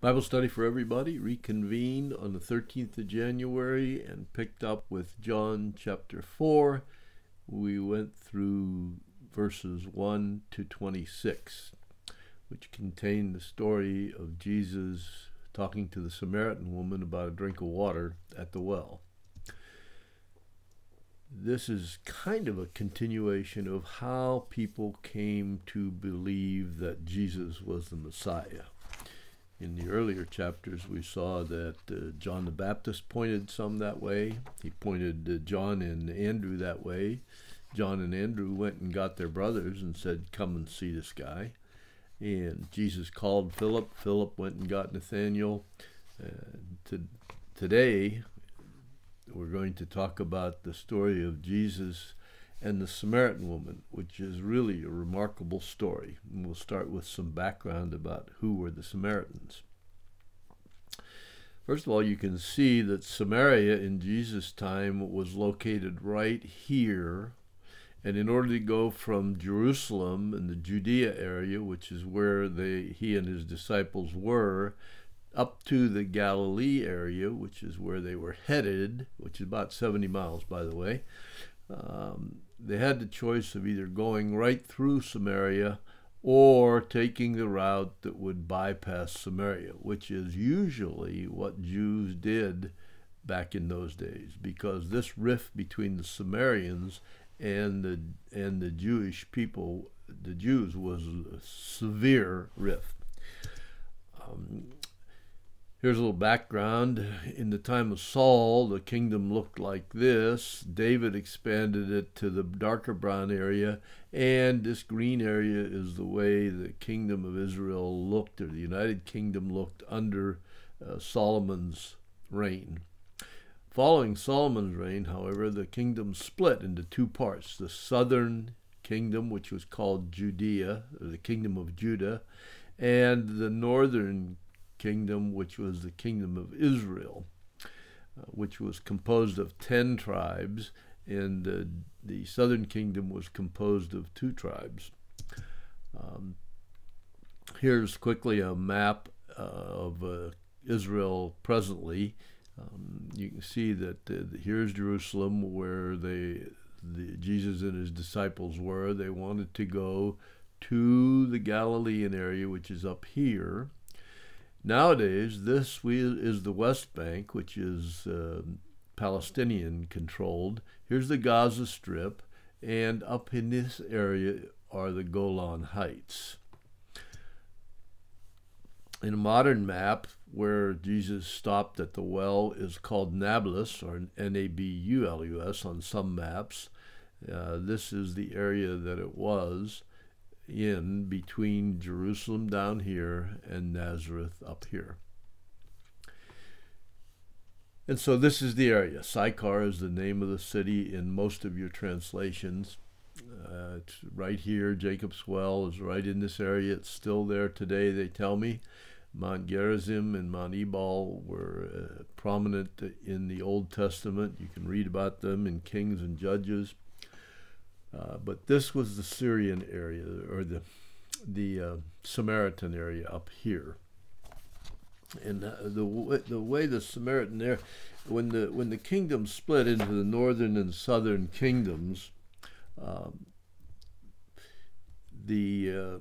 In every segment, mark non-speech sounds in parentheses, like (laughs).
Bible study for everybody reconvened on the 13th of January and picked up with John chapter 4. We went through verses 1 to 26, which contained the story of Jesus talking to the Samaritan woman about a drink of water at the well. This is kind of a continuation of how people came to believe that Jesus was the Messiah in the earlier chapters, we saw that uh, John the Baptist pointed some that way. He pointed uh, John and Andrew that way. John and Andrew went and got their brothers and said, Come and see this guy. And Jesus called Philip. Philip went and got Nathanael. Uh, to, today, we're going to talk about the story of Jesus and the Samaritan woman, which is really a remarkable story. And we'll start with some background about who were the Samaritans. First of all, you can see that Samaria in Jesus' time was located right here. And in order to go from Jerusalem and the Judea area, which is where they, he and his disciples were, up to the Galilee area, which is where they were headed, which is about 70 miles, by the way, um, they had the choice of either going right through Samaria or taking the route that would bypass Samaria, which is usually what Jews did back in those days, because this rift between the Samaritans and the and the Jewish people, the Jews, was a severe rift. Um, Here's a little background. In the time of Saul, the kingdom looked like this. David expanded it to the darker brown area, and this green area is the way the kingdom of Israel looked, or the United Kingdom looked under uh, Solomon's reign. Following Solomon's reign, however, the kingdom split into two parts the southern kingdom, which was called Judea, or the kingdom of Judah, and the northern kingdom, which was the kingdom of Israel, uh, which was composed of 10 tribes, and uh, the southern kingdom was composed of two tribes. Um, here's quickly a map uh, of uh, Israel presently. Um, you can see that uh, here's Jerusalem, where they, the, Jesus and his disciples were. They wanted to go to the Galilean area, which is up here. Nowadays, this is the West Bank, which is uh, Palestinian controlled. Here's the Gaza Strip, and up in this area are the Golan Heights. In a modern map, where Jesus stopped at the well is called Nablus, or N-A-B-U-L-U-S on some maps. Uh, this is the area that it was in between Jerusalem down here and Nazareth up here. And so this is the area. Sychar is the name of the city in most of your translations. Uh, it's right here. Jacob's Well is right in this area. It's still there today, they tell me. Mount Gerizim and Mount Ebal were uh, prominent in the Old Testament. You can read about them in Kings and Judges. Uh, but this was the Syrian area or the the uh, Samaritan area up here. And uh, the the way the Samaritan there, when the when the kingdom split into the northern and southern kingdoms, um, the uh,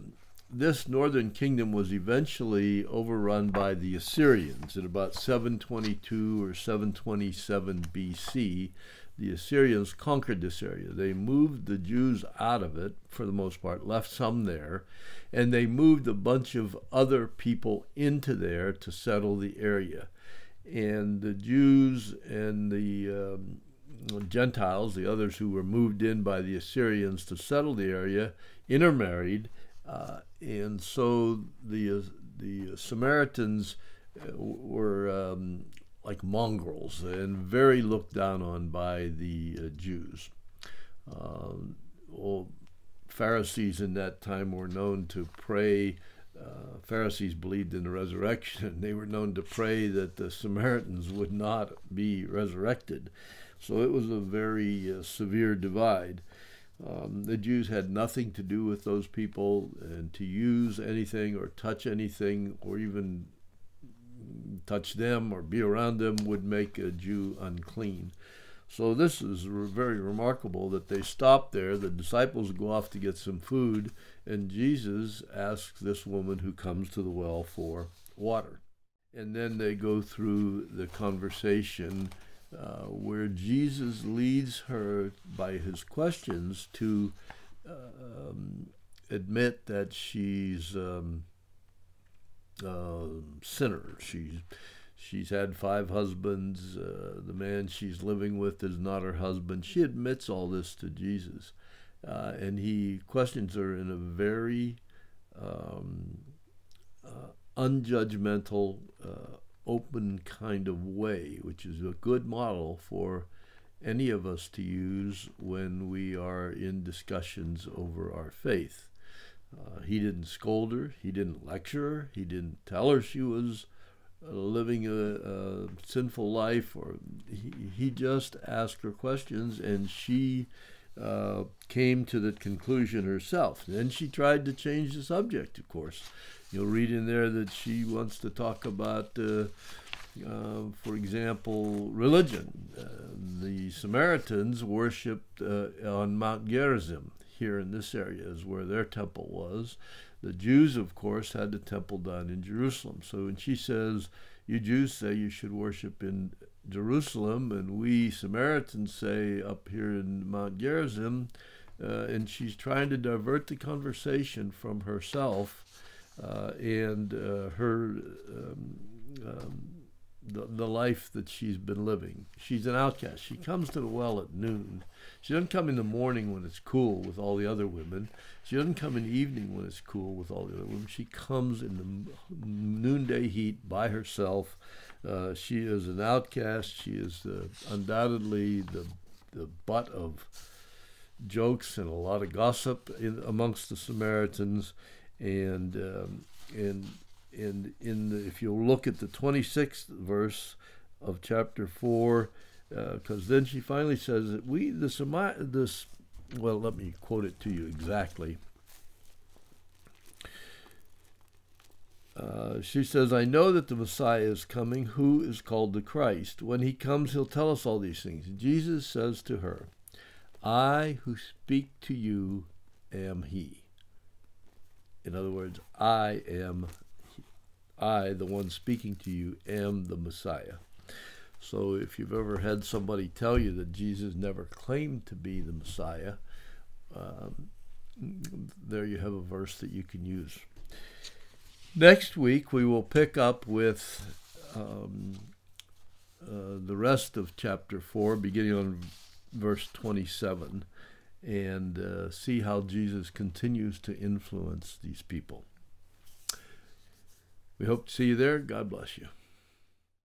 this northern kingdom was eventually overrun by the Assyrians at about 722 or 727 BC the Assyrians conquered this area. They moved the Jews out of it for the most part, left some there, and they moved a bunch of other people into there to settle the area. And the Jews and the um, Gentiles, the others who were moved in by the Assyrians to settle the area, intermarried, uh, and so the the Samaritans uh, were um, like mongrels and very looked down on by the uh, Jews. Um, well, Pharisees in that time were known to pray. Uh, Pharisees believed in the resurrection. (laughs) They were known to pray that the Samaritans would not be resurrected. So it was a very uh, severe divide. Um, the Jews had nothing to do with those people, and to use anything or touch anything or even touch them or be around them would make a Jew unclean. So this is very remarkable that they stop there. The disciples go off to get some food, and Jesus asks this woman who comes to the well for water. And then they go through the conversation uh, where Jesus leads her by his questions to uh, um, admit that she's um, uh, sinner. She's she's had five husbands. Uh, the man she's living with is not her husband. She admits all this to Jesus, uh, and he questions her in a very um, uh, unjudgmental, uh, open kind of way, which is a good model for any of us to use when we are in discussions over our faith. Uh, he didn't scold her, he didn't lecture her, he didn't tell her she was uh, living a, a, sinful life, or he, he just asked her questions and she uh, came to the conclusion herself. Then she tried to change the subject, of course. You'll read in there that she wants to talk about, uh, uh, for example, religion. Uh, the Samaritans worshipped uh, on Mount Gerizim. Here in this area is where their temple was. The Jews, of course, had the temple done in Jerusalem. So when she says, You Jews say you should worship in Jerusalem, and we Samaritans say up here in Mount Gerizim, uh, and she's trying to divert the conversation from herself uh, and uh, her um, um, the, the life that she's been living. She's an outcast. She comes to the well at noon. She doesn't come in the morning when it's cool with all the other women. She doesn't come in the evening when it's cool with all the other women. She comes in the noonday heat by herself. Uh, she is an outcast. She is undoubtedly the the butt of jokes and a lot of gossip in, amongst the Samaritans and um, and and in the, if you look at the 26th verse of chapter 4 because uh, then she finally says that we this this well let me quote it to you exactly uh, she says, I know that the Messiah is coming, who is called the Christ. When he comes, he'll tell us all these things. Jesus says to her, I who speak to you am he. In other words, I am, I, the one speaking to you, am the Messiah. So if you've ever had somebody tell you that Jesus never claimed to be the Messiah, um, there you have a verse that you can use. Next week, we will pick up with um, uh, the rest of chapter 4, beginning on verse 27 and uh, see how Jesus continues to influence these people. We hope to see you there. God bless you.